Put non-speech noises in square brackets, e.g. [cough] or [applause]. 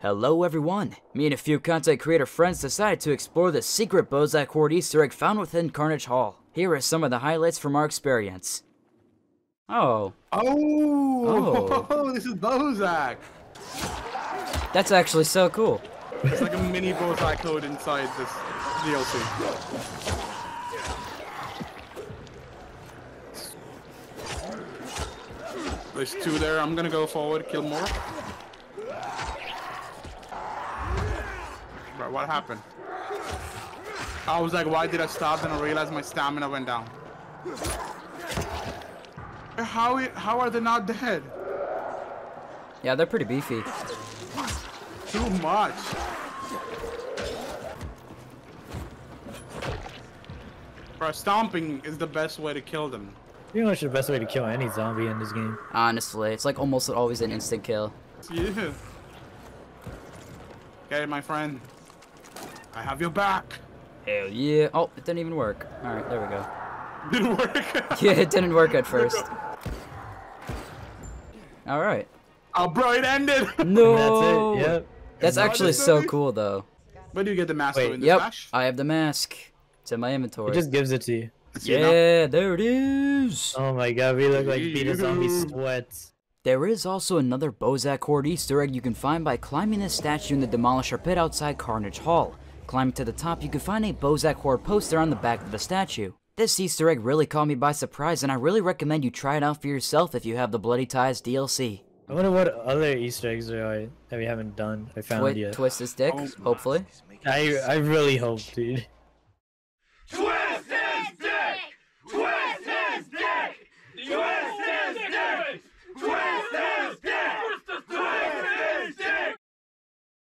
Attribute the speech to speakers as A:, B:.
A: Hello everyone! Me and a few content creator friends decided to explore the secret Bozak Horde Easter egg found within Carnage Hall. Here are some of the highlights from our experience. Oh,
B: Oh,
A: Oh. [laughs]
B: this is Bozak.
A: that's actually so cool.
B: It's like a mini Bozak code inside this DLC. There's two there. I'm gonna go forward, kill more. Bro, what happened? I was like, why did I stop? Then I realized my stamina went down. How, how are they not dead?
A: Yeah, they're pretty beefy.
B: Too much. Bro, stomping is the best way to kill them.
C: Pretty much the best way to kill any zombie in this game.
A: Honestly, it's like almost always an instant kill.
B: Yeah. Okay, my friend. I have your back.
A: Hell yeah. Oh, it didn't even work. Alright, there we go. [laughs]
B: Didn't work. [laughs]
A: Yeah, it didn't work at first. [laughs] Alright.
B: oh, bro, it ended.
A: No!
C: That's it. Yep.
A: That's
B: Not
A: actually so
B: movie?
A: cool though.
B: Where do you get the master
C: Wait,
B: in the
A: Yep,
B: flash?
A: I have the mask. It's in my inventory.
C: It just gives it to you.
B: See it now?
A: Yeah, there it is.
C: Oh my god, we look like Peter Zombie
B: You.
C: sweats.
A: There is also another Bozak Horde Easter egg you can find by climbing the statue in the Demolisher pit outside Carnage Hall. Climbing to the top, you can find a Bozak Horde poster on the back of the statue. This Easter egg really caught me by surprise, and I really recommend you try it out for yourself if you have the Bloody Ties DLC.
C: I wonder what other Easter eggs there are that we haven't done. I found
A: Twi-
C: yet.
A: twist his dick,
B: Oh
A: hopefully.
C: I I really hope, dude.